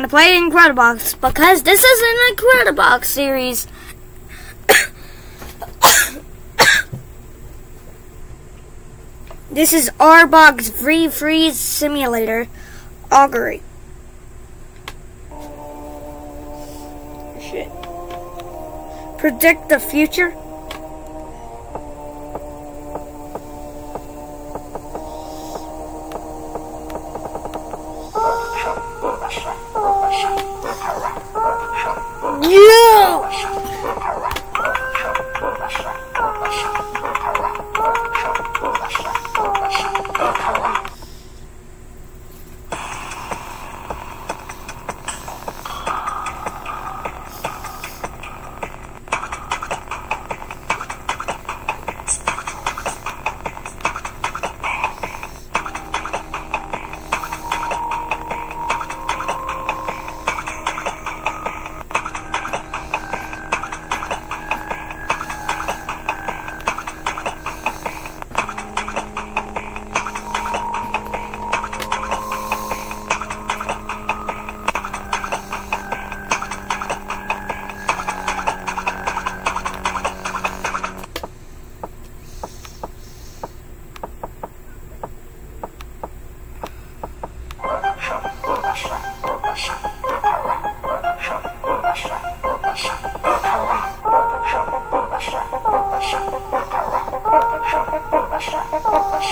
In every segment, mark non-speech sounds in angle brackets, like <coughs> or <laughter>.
going to play Incredibox because this is an Incredibox series. <coughs> this is Arbog's Free Freeze Simulator Augury. Shit. Predict the future?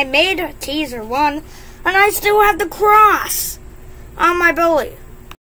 I made a teaser one, and I still have the cross on my belly.